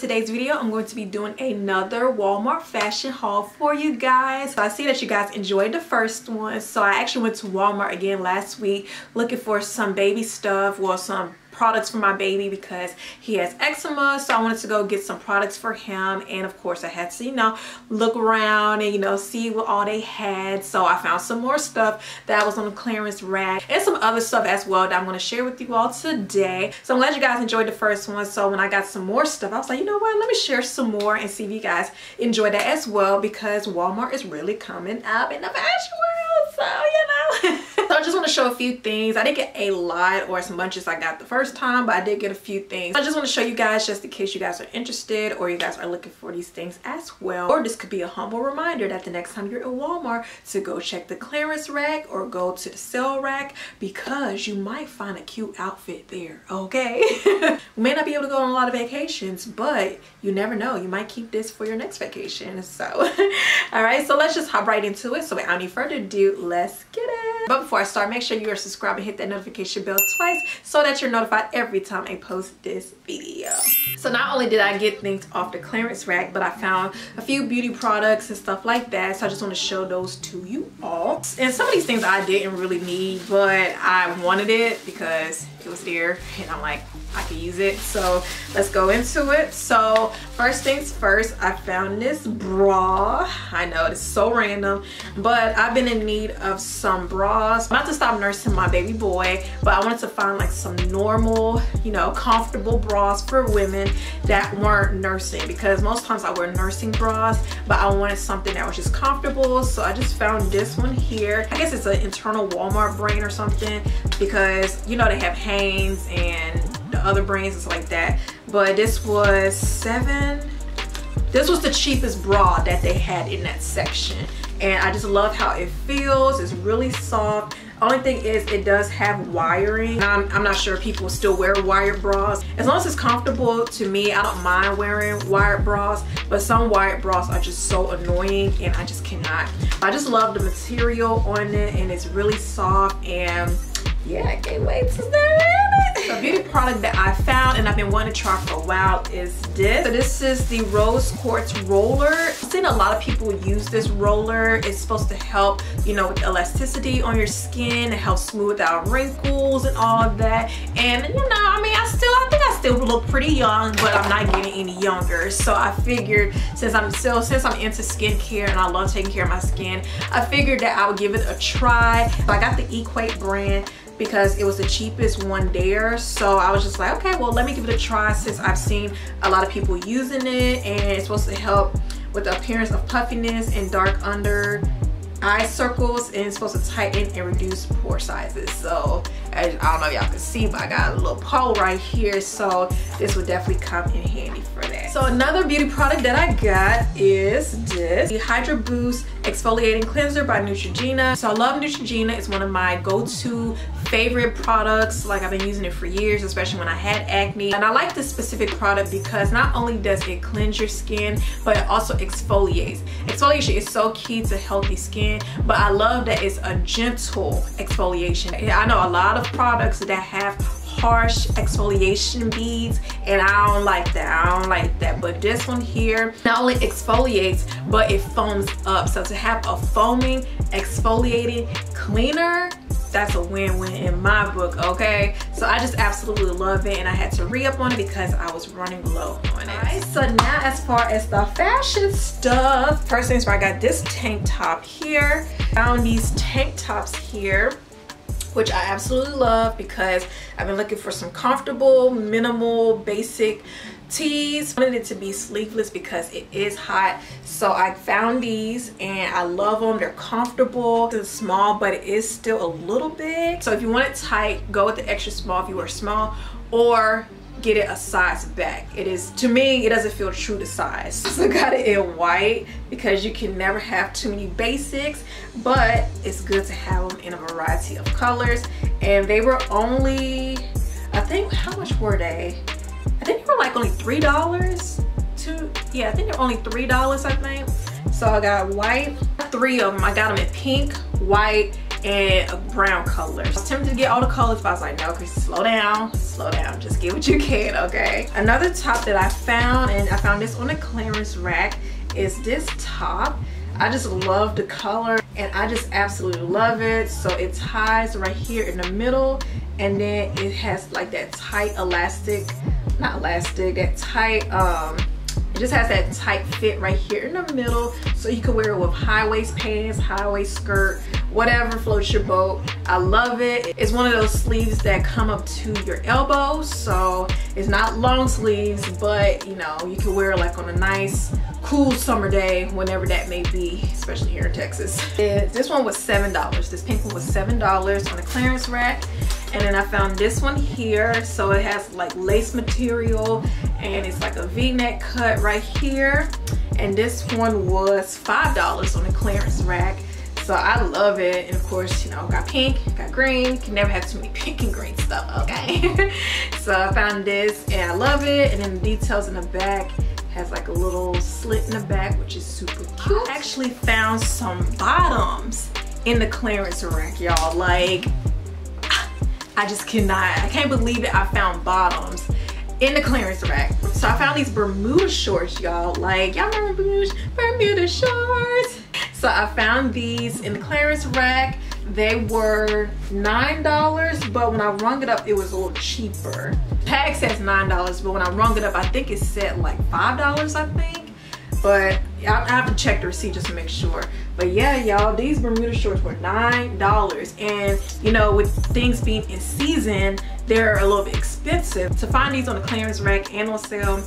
today's video i'm going to be doing another walmart fashion haul for you guys. So i see that you guys enjoyed the first one. So i actually went to walmart again last week looking for some baby stuff well some products for my baby because he has eczema so I wanted to go get some products for him. And of course I had to you know look around and you know see what all they had. So I found some more stuff that was on the clearance rack and some other stuff as well that I'm going to share with you all today. So I'm glad you guys enjoyed the first one. So when I got some more stuff I was like you know what? Let me share some more and see if you guys enjoy that as well because Walmart is really coming up in the fashion world. So you know I just want to show a few things. I didn't get a lot or as much as I got the first time, but I did get a few things. I just want to show you guys just in case you guys are interested or you guys are looking for these things as well. Or this could be a humble reminder that the next time you're in Walmart to go check the clearance rack or go to the sale rack because you might find a cute outfit there, okay? we may not be able to go on a lot of vacations, but you never know. You might keep this for your next vacation. So, all right, so let's just hop right into it. So without any further ado, let's get it. But before I start, make sure you are subscribed and hit that notification bell twice so that you're notified every time I post this video. So not only did I get things off the clearance rack, but I found a few beauty products and stuff like that. So I just want to show those to you all. And some of these things I didn't really need, but I wanted it because it was there and I'm like, I can use it. So let's go into it. So first things first, I found this bra. I know it's so random, but I've been in need of some bras. Not to stop nursing my baby boy, but I wanted to find like some normal, you know, comfortable bras for women that weren't nursing because most times I wear nursing bras, but I wanted something that was just comfortable. So I just found this one here. I guess it's an internal Walmart brand or something because you know they have Hanes and the other brands is like that but this was seven this was the cheapest bra that they had in that section and I just love how it feels it's really soft only thing is it does have wiring. I'm, I'm, not sure people still wear wired bras. As long as it's comfortable to me I don't mind wearing wired bras but some wired bras are just so annoying and I just cannot. I just love the material on it and it's really soft and yeah I can't wait to start it. The beauty product that I found and I've been wanting to try for a while is this. So this is the Rose Quartz Roller. I've seen a lot of people use this roller. It's supposed to help, you know, with elasticity on your skin, help smooth out wrinkles and all of that. And you know, I mean, I still, I think I still look pretty young, but I'm not getting any younger. So I figured since I'm still, since I'm into skincare and I love taking care of my skin, I figured that I would give it a try. So I got the Equate brand because it was the cheapest one there. So I was just like okay well let me give it a try since I've seen a lot of people using it and it's supposed to help with the appearance of puffiness and dark under eye circles and it's supposed to tighten and reduce pore sizes. So I don't know if y'all can see but I got a little pole right here so this would definitely come in handy for that. So another beauty product that I got is this the Hydro Boost exfoliating cleanser by Neutrogena. So I love Neutrogena. It's one of my go-to favorite products. Like I've been using it for years especially when I had acne. And I like this specific product because not only does it cleanse your skin but it also exfoliates. Exfoliation is so key to healthy skin but I love that it's a gentle exfoliation. I know a lot of products that have harsh exfoliation beads and I don't like that. I don't like that. But this one here not only exfoliates but it foams up. So to have a foaming exfoliating cleaner that's a win-win in my book okay? So i just absolutely love it and i had to re-up on it because i was running low on it. Alright, so now as far as the fashion stuff first things first i got this tank top here. Found these tank tops here which I absolutely love because I've been looking for some comfortable, minimal, basic tees. I wanted it to be sleeveless because it is hot. So I found these and I love them. They're comfortable. It's small, but it is still a little big. So if you want it tight, go with the extra small if you are small or get it a size back it is to me it doesn't feel true to size so got it in white because you can never have too many basics but it's good to have them in a variety of colors and they were only I think how much were they think they were like only three dollars two yeah I think they're only three dollars I think So I got white, three of them. I got them in pink, white, and a brown color. I was tempted to get all the colors, but I was like, no, Chris, slow down, slow down. Just get what you can, okay? Another top that I found, and I found this on the clearance rack, is this top. I just love the color and I just absolutely love it. So it ties right here in the middle and then it has like that tight elastic, not elastic, that tight um, it just has that tight fit right here in the middle. So you can wear it with high waist pants high waist skirt whatever floats your boat. I love it. It's one of those sleeves that come up to your elbow. so it's not long sleeves but you know you can wear it like on a nice cool summer day whenever that may be especially here in texas. This one was seven dollars. This pink one was seven dollars on the clearance rack and then I found this one here. So it has like lace material and it's like a v-neck cut right here. And this one was five dollars on the clearance rack. So I love it. And of course you know got pink got green. Can never have too many pink and green stuff okay? So I found this and I love it. And then the details in the back has like a little slit in the back which is super cute. I actually found some bottoms in the clearance rack y'all. Like I just cannot, I can't believe it. I found bottoms in the clearance rack. So I found these Bermuda shorts, y'all. Like, y'all remember Bermuda, Bermuda shorts? So I found these in the clearance rack. They were $9, but when I rung it up, it was a little cheaper. Tag says $9, but when I rung it up, I think it said like $5, I think but I have to check the receipt just to make sure. But yeah, y'all, these Bermuda shorts were $9. And, you know, with things being in season, they're a little bit expensive. To find these on the clearance rack and on sale,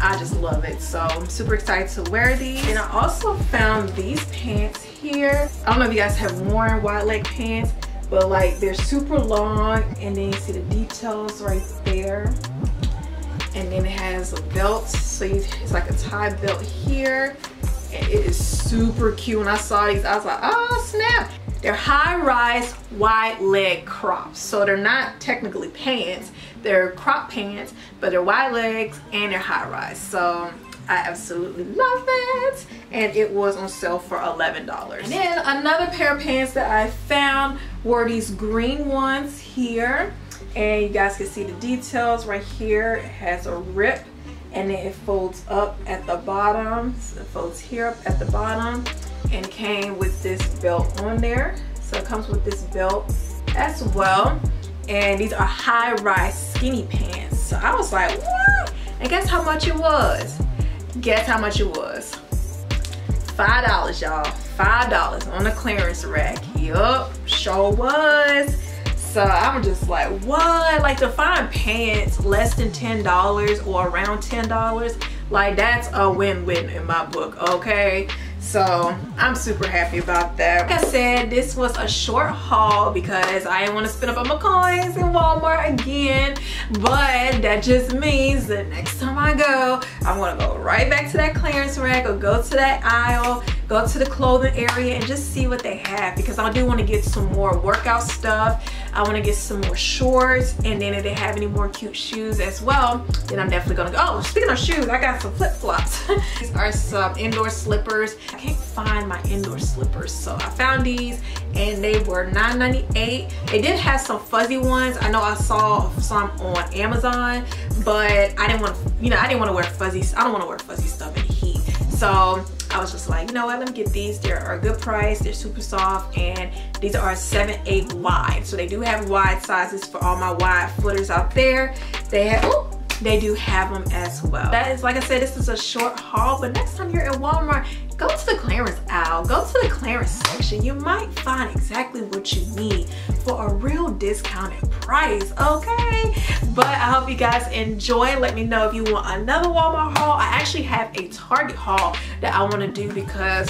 I just love it. So I'm super excited to wear these. And I also found these pants here. I don't know if you guys have worn wide leg pants, but like they're super long and then you see the details right there and then it has a belt so you, it's like a tie belt here it is super cute. When I saw these I was like oh snap. They're high-rise wide leg crops. So they're not technically pants. They're crop pants but they're wide legs and they're high-rise so I absolutely love it and it was on sale for $11 and then another pair of pants that I found were these green ones here. And you guys can see the details right here. It has a rip and then it folds up at the bottom so it folds here up at the bottom and came with this belt on there. So it comes with this belt as well. And these are high-rise skinny pants. So I was like what? And guess how much it was? Guess how much it was? Five dollars y'all. Five dollars on the clearance rack. Yup sure was so I'm just like, what? Like to find pants less than $10 or around $10, like that's a win-win in my book, okay? So I'm super happy about that. Like I said, this was a short haul because I didn't want to spend up on my coins in Walmart again. But that just means the next time I go, I'm gonna go right back to that clearance rack or go to that aisle go to the clothing area and just see what they have because I do want to get some more workout stuff. I want to get some more shorts and then if they have any more cute shoes as well, then I'm definitely to go. Oh, speaking of shoes, I got some flip-flops. these are some indoor slippers. I can't find my indoor slippers, so I found these and they were $9.98. They did have some fuzzy ones. I know I saw some on Amazon, but I didn't want you know, I didn't want to wear fuzzy, I don't want to wear fuzzy stuff in the heat. So I was just like, you know what, let me get these. They're a good price, they're super soft, and these are 7-8 wide. So they do have wide sizes for all my wide footers out there. They have, they do have them as well. That is, like I said, this is a short haul, but next time you're at Walmart, go to the clearance aisle, go to the clearance section. You might find exactly what you need for a real discounted price, okay? But I hope you guys enjoy. Let me know if you want another Walmart haul. I actually have a Target haul that I want to do because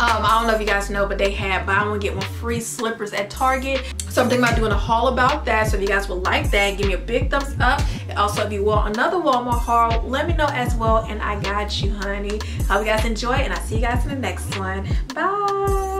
um, I don't know if you guys know, but they have buy one get one free slippers at Target. So I'm thinking about doing a haul about that. So if you guys would like that, give me a big thumbs up. And also, if you want another Walmart haul, let me know as well. And I got you, honey. Hope you guys enjoy, and I'll see you guys in the next one. Bye.